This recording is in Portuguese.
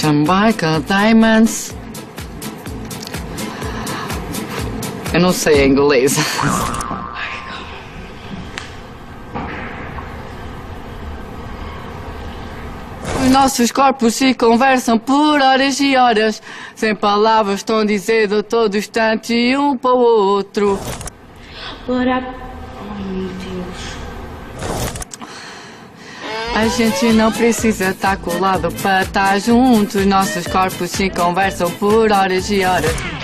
Jamaica Diamonds. Eu não sei inglês. Os nossos corpos se conversam por horas e horas. Sem palavras estão dizer a todo instante um para o outro. Para. Ai A gente não precisa estar colado para estar juntos. Nossos corpos se conversam por horas e horas.